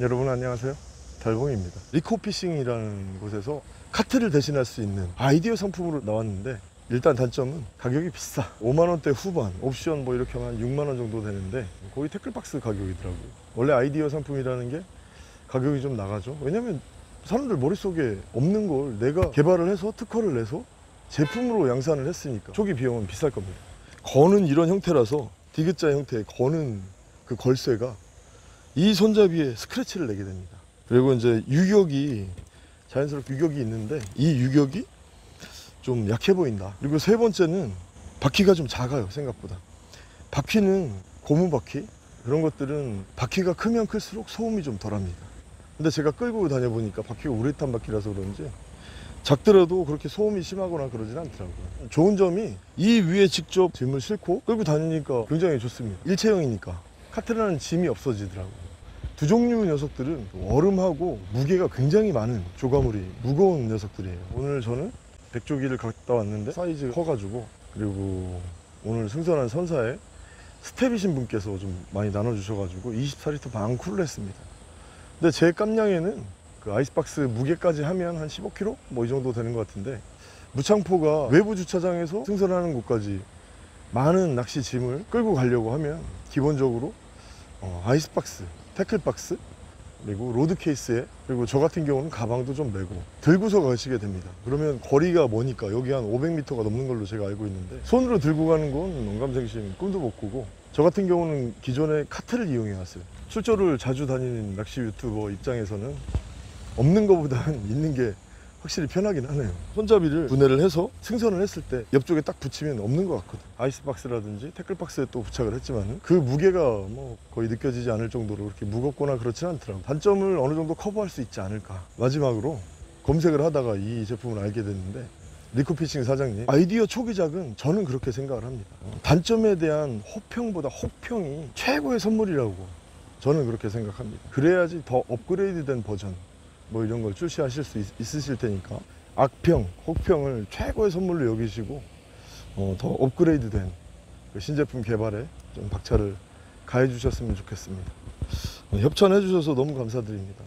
여러분 안녕하세요. 달봉입니다. 리코피싱이라는 곳에서 카트를 대신할 수 있는 아이디어 상품으로 나왔는데 일단 단점은 가격이 비싸. 5만원대 후반 옵션 뭐 이렇게 하면 6만원 정도 되는데 거의 tackle box 가격이더라고요. 원래 아이디어 상품이라는 게 가격이 좀 나가죠. 왜냐면 사람들 머릿속에 없는 걸 내가 개발을 해서 특허를 내서 제품으로 양산을 했으니까 초기 비용은 비쌀 겁니다. 거는 이런 형태라서 디귿자 형태의 거는 그 걸쇠가 이 손잡이에 스크래치를 내게 됩니다. 그리고 이제 유격이 자연스럽게 유격이 있는데 이 유격이 좀 약해 보인다. 그리고 세 번째는 바퀴가 좀 작아요 생각보다. 바퀴는 고무 바퀴 그런 것들은 바퀴가 크면 클수록 소음이 좀 덜합니다. 근데 제가 끌고 다녀보니까 바퀴가 우레탄 바퀴라서 그런지 작더라도 그렇게 소음이 심하거나 그러진 않더라고요. 좋은 점이 이 위에 직접 짐을 싣고 끌고 다니니까 굉장히 좋습니다. 일체형이니까 카트라는 짐이 없어지더라고요. 두 종류 녀석들은 얼음하고 무게가 굉장히 많은 조가물이 무거운 녀석들이에요. 오늘 저는 백조기를 갔다 왔는데 사이즈가 커가지고 그리고 오늘 승선한 선사에 스텝이신 분께서 좀 많이 나눠주셔가지고 24리터 반 쿨을 했습니다. 근데 제 깜냥에는 그 아이스박스 무게까지 하면 한 15kg? 뭐 이 정도 되는 것 같은데 무창포가 외부 주차장에서 승선하는 곳까지 많은 낚시 짐을 끌고 가려고 하면 기본적으로 어, 아이스박스, tackle box 그리고 rod case에 그리고 저 같은 경우는 가방도 좀 메고 들고서 가시게 됩니다. 그러면 거리가 머니까 여기 한 500m가 넘는 걸로 제가 알고 있는데 손으로 들고 가는 건 언감생심 꿈도 못 꾸고 저 같은 경우는 기존에 카트를 이용해 왔어요. 출조를 자주 다니는 낚시 유튜버 입장에서는 없는 것보다는 있는 게 확실히 편하긴 하네요. 손잡이를 분해를 해서 승선을 했을 때 옆쪽에 딱 붙이면 없는 것 같거든. 아이스박스라든지 tackle box에 또 부착을 했지만 그 무게가 뭐 거의 느껴지지 않을 정도로 그렇게 무겁거나 그렇진 않더라고. 단점을 어느 정도 커버할 수 있지 않을까. 마지막으로 검색을 하다가 이 제품을 알게 됐는데 리코피싱 사장님 아이디어 초기작은 저는 그렇게 생각을 합니다. 단점에 대한 호평보다 혹평이 최고의 선물이라고 저는 그렇게 생각합니다. 그래야지 더 업그레이드된 버전 뭐 이런 걸 출시하실 수 있, 있으실 테니까 악평, 혹평을 최고의 선물로 여기시고 어, 더 업그레이드된 그 신제품 개발에 좀 박차를 가해 주셨으면 좋겠습니다. 어, 협찬해 주셔서 너무 감사드립니다.